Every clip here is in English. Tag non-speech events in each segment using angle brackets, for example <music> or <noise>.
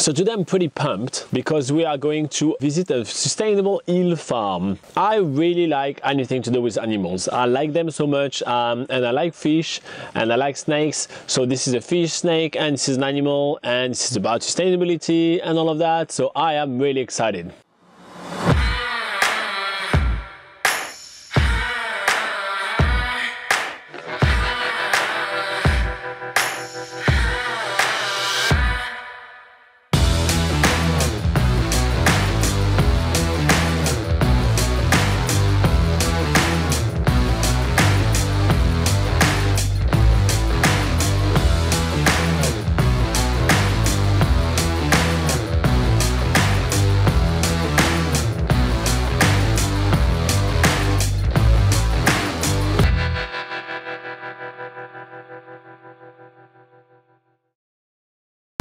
So today I'm pretty pumped because we are going to visit a sustainable eel farm. I really like anything to do with animals. I like them so much um, and I like fish and I like snakes. So this is a fish snake and this is an animal and this is about sustainability and all of that. So I am really excited.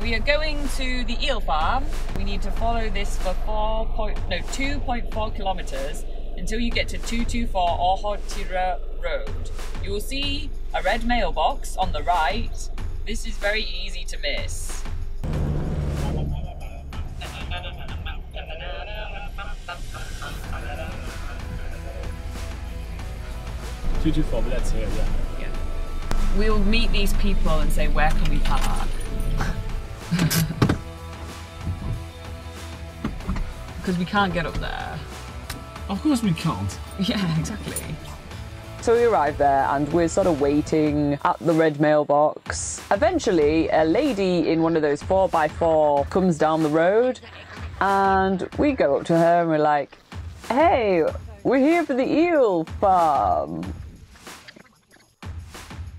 We are going to the eel farm. We need to follow this for four point no two point four kilometers until you get to two two four Ohotira Road. You will see a red mailbox on the right. This is very easy to miss. Two two four, but that's here, yeah. We will meet these people and say where can we park. Because we can't get up there. Of course we can't. Yeah, exactly. So we arrive there and we're sort of waiting at the red mailbox. Eventually, a lady in one of those 4x4 comes down the road and we go up to her and we're like, hey, we're here for the eel farm.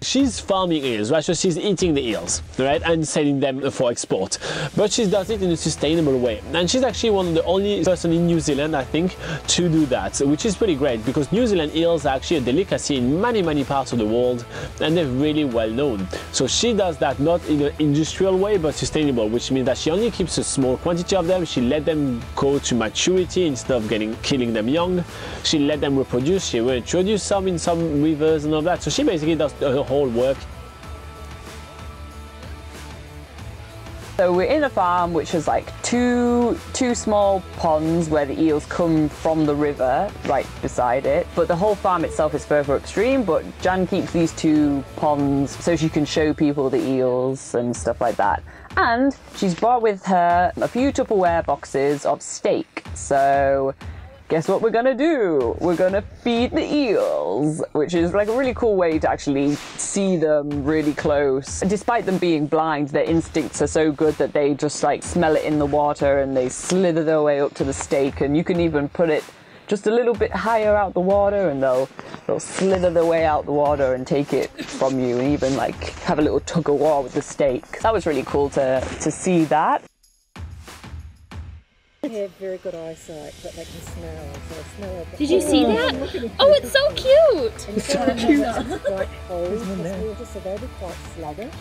She's farming eels, right? So she's eating the eels, right, and selling them for export. But she does it in a sustainable way, and she's actually one of the only person in New Zealand, I think, to do that, which is pretty great because New Zealand eels are actually a delicacy in many, many parts of the world, and they're really well known. So she does that not in an industrial way, but sustainable, which means that she only keeps a small quantity of them. She let them go to maturity instead of getting killing them young. She let them reproduce. She will introduce some in some rivers and all that. So she basically does whole work. So we're in a farm which has like two two small ponds where the eels come from the river right beside it. But the whole farm itself is further upstream. But Jan keeps these two ponds so she can show people the eels and stuff like that. And she's brought with her a few Tupperware boxes of steak. So guess what we're gonna do? We're gonna feed the eels, which is like a really cool way to actually see them really close. Despite them being blind, their instincts are so good that they just like smell it in the water and they slither their way up to the steak. And you can even put it just a little bit higher out the water and they'll they'll slither their way out the water and take it from you and even like have a little tug of war with the steak. That was really cool to to see that. They have very good eyesight, but they can smell. So smell it. Did you see oh, that? Oh, it's so cute! It's so cute. It's quite cold, water, so they'll be quite sluggish.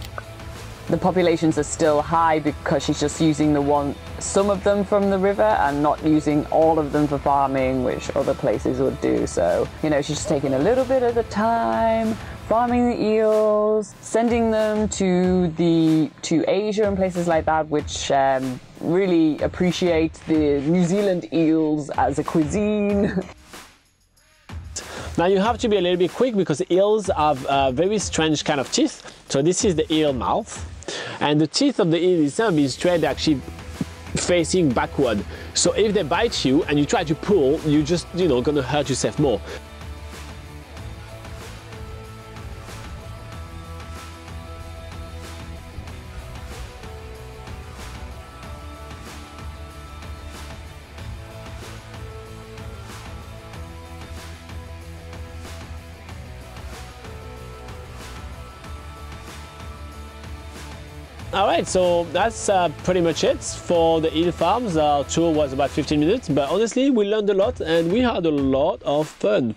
the populations are still high because she's just using the one some of them from the river and not using all of them for farming which other places would do so you know she's just taking a little bit at a time farming the eels sending them to the to asia and places like that which um, really appreciate the new zealand eels as a cuisine <laughs> Now you have to be a little bit quick because eels have a very strange kind of teeth. So this is the eel mouth, and the teeth of the eel itself is straight actually facing backward. So if they bite you and you try to pull, you're just you know gonna hurt yourself more. All right, so that's uh, pretty much it for the eel farms. Our tour was about 15 minutes, but honestly, we learned a lot and we had a lot of fun.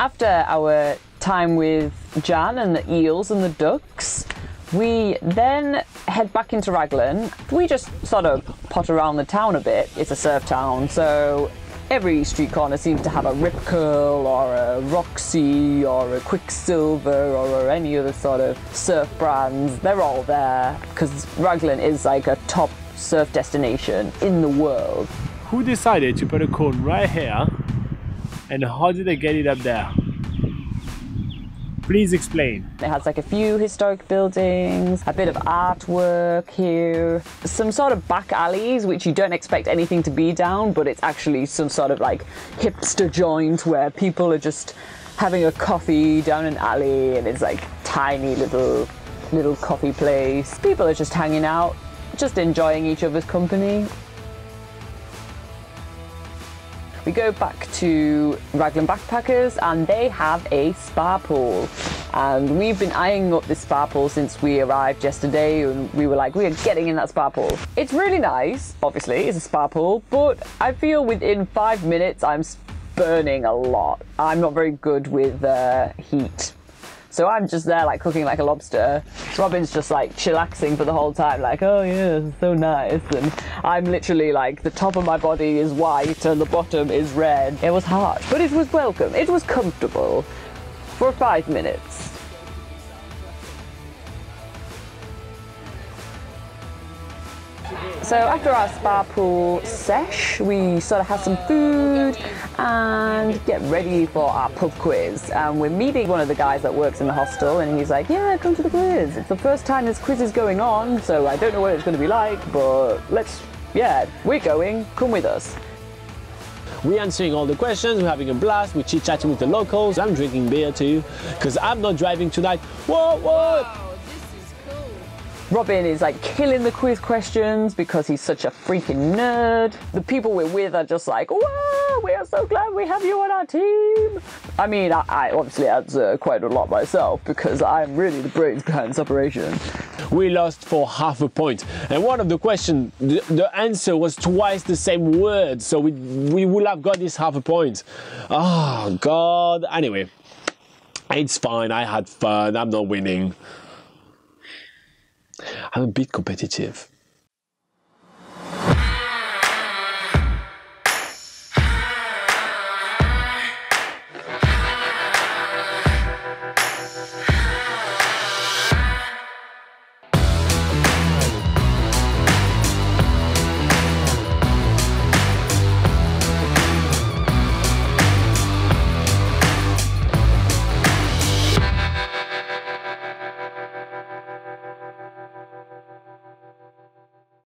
After our time with Jan and the eels and the ducks, we then head back into Raglan. We just sort of pot around the town a bit. It's a surf town, so Every street corner seems to have a Rip Curl or a Roxy or a Quiksilver or any other sort of surf brands. They're all there because Raglan is like a top surf destination in the world. Who decided to put a cone right here and how did they get it up there? Please explain. It has like a few historic buildings, a bit of artwork here, some sort of back alleys which you don't expect anything to be down, but it's actually some sort of like hipster joint where people are just having a coffee down an alley and it's like tiny little little coffee place. People are just hanging out, just enjoying each other's company. We go back to Raglan Backpackers and they have a spa pool. And we've been eyeing up this spa pool since we arrived yesterday and we were like, we are getting in that spa pool. It's really nice, obviously, it's a spa pool, but I feel within five minutes I'm burning a lot. I'm not very good with uh, heat. So I'm just there like cooking like a lobster. Robin's just like chillaxing for the whole time, like, oh yeah, so nice. And I'm literally like, the top of my body is white and the bottom is red. It was harsh, but it was welcome. It was comfortable for five minutes. So after our spa pool sesh, we sort of have some food and get ready for our pub quiz. And we're meeting one of the guys that works in the hostel, and he's like, "Yeah, come to the quiz. It's the first time this quiz is going on, so I don't know what it's going to be like, but let's, yeah, we're going. Come with us." We're answering all the questions, we're having a blast, we're chit chatting with the locals. I'm drinking beer too, because I'm not driving tonight. Whoa, whoa! Robin is like killing the quiz questions because he's such a freaking nerd. The people we're with are just like, wow, we are so glad we have you on our team. I mean, I, I obviously answer quite a lot myself because I'm really the brains behind this operation. We lost for half a point. And one of the questions, the, the answer was twice the same word, so we, we would have got this half a point. Oh, God. Anyway, it's fine. I had fun. I'm not winning. I'm a bit competitive.